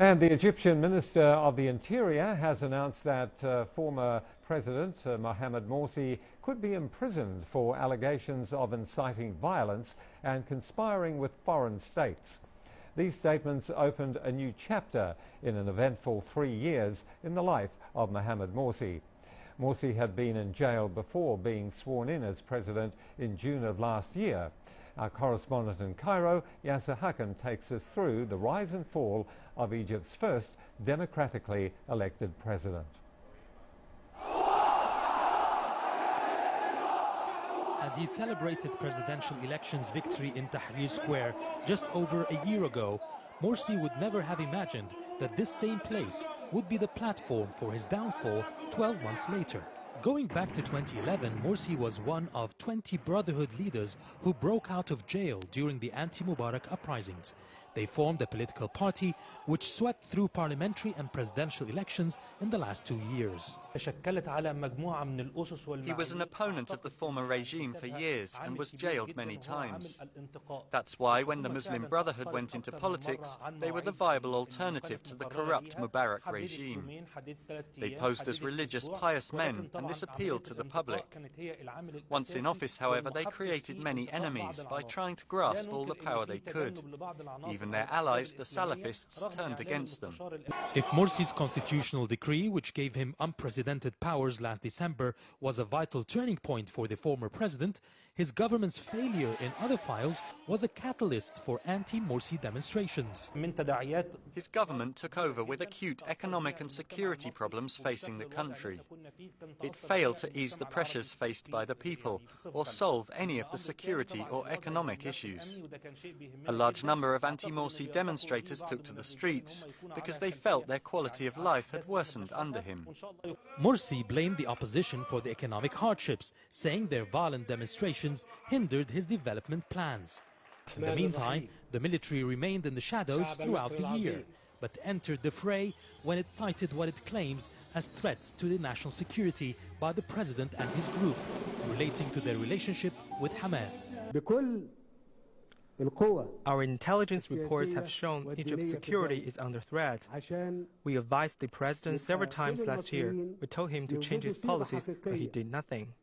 And the Egyptian Minister of the Interior has announced that uh, former President uh, Mohamed Morsi could be imprisoned for allegations of inciting violence and conspiring with foreign states. These statements opened a new chapter in an eventful three years in the life of Mohamed Morsi. Morsi had been in jail before being sworn in as president in June of last year. Our correspondent in Cairo, Yasser Hakim, takes us through the rise and fall of Egypt's first democratically elected president. As he celebrated presidential elections victory in Tahrir Square just over a year ago, Morsi would never have imagined that this same place would be the platform for his downfall 12 months later. Going back to 2011, Morsi was one of 20 Brotherhood leaders who broke out of jail during the anti-Mubarak uprisings. They formed a political party which swept through parliamentary and presidential elections in the last two years. He was an opponent of the former regime for years and was jailed many times. That's why when the Muslim Brotherhood went into politics, they were the viable alternative to the corrupt Mubarak regime. They posed as religious, pious men, and this appealed to the public. Once in office, however, they created many enemies by trying to grasp all the power they could. Even and their allies, the Salafists, turned against them. If Morsi's constitutional decree, which gave him unprecedented powers last December, was a vital turning point for the former president, his government's failure in other files was a catalyst for anti-Morsi demonstrations. His government took over with acute economic and security problems facing the country. It failed to ease the pressures faced by the people or solve any of the security or economic issues. A large number of anti-Morsi demonstrators took to the streets because they felt their quality of life had worsened under him. Morsi blamed the opposition for the economic hardships, saying their violent demonstrations hindered his development plans. In the meantime, the military remained in the shadows throughout the year, but entered the fray when it cited what it claims as threats to the national security by the president and his group, relating to their relationship with Hamas. Our intelligence reports have shown Egypt's security is under threat. We advised the president several times last year. We told him to change his policies, but he did nothing.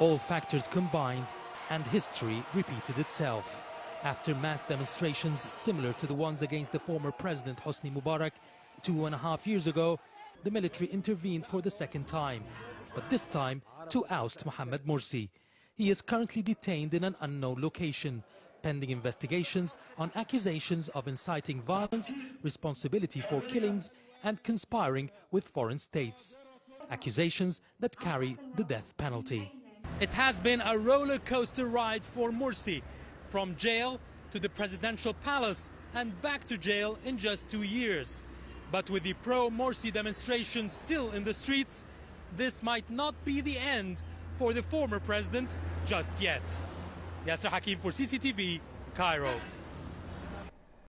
All factors combined, and history repeated itself. After mass demonstrations similar to the ones against the former president Hosni Mubarak two and a half years ago, the military intervened for the second time, but this time to oust Mohamed Morsi. He is currently detained in an unknown location, pending investigations on accusations of inciting violence, responsibility for killings, and conspiring with foreign states accusations that carry the death penalty. It has been a roller coaster ride for Morsi, from jail to the presidential palace and back to jail in just two years. But with the pro-Morsi demonstrations still in the streets, this might not be the end for the former president just yet. Yasser Hakim for CCTV, Cairo.